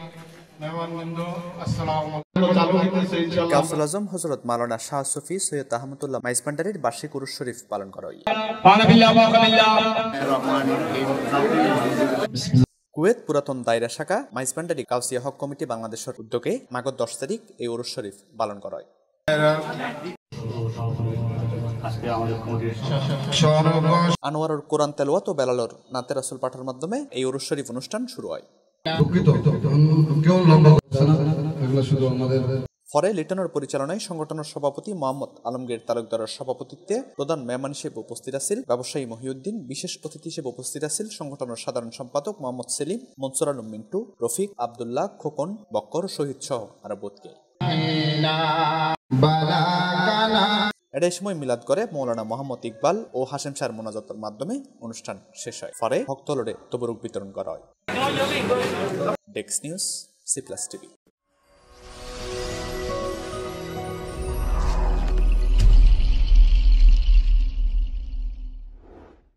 আলাইকুম। আজম হজরত মালানা শাহ সুফি সৈয়দ আহমদুল্লাহ বার্ষিক উরুস শরীফ পালন করা হয়। কুয়েত পুরাতন দায়রা শাখা মাইজবান্ডারি কাউসিয়া হক কমিটি বাংলাদেশের উদ্যোগে মাগত দশ তারিখ এই উরুস শরীফ পালন করা হয়। আনোয়ারুর কোরআন তেলোয়াত ও বেলালোর নাতে রাসুল পাঠার মাধ্যমে এই উরুস শরীফ অনুষ্ঠান শুরু হয়। কেউ লম্বা এগুলো শুধু আমাদের পরে লিটনের পরিচালনায় সংগঠনের সভাপতি মোহাম্মদ আলমগীর তালুকদারের সভাপতিত্বে প্রধান মেহমান হিসেবে উপস্থিত আছেন ব্যবসায়ী মহিউদ্দিন বিশেষ অতিথি হিসেবে উপস্থিত আছেন সংগঠনের সাধারণ সম্পাদক মোহাম্মদ সেলিম মনসুর আলম মিন্টু রফিক আবদুল্লাহ খোকন বক্কর শহীদ সহ আরও বোধকে এটা এই সময় মিলাদ করে মৌলানা মোহাম্মদ ইকবাল ও হাসেম শাহর মোনাজাতের মাধ্যমে অনুষ্ঠান শেষ হয়। পরে ভক্তলোডে তবরুক বিতরণ করা হয়। ডেক্স নিউজ, সি প্লাস টিভি।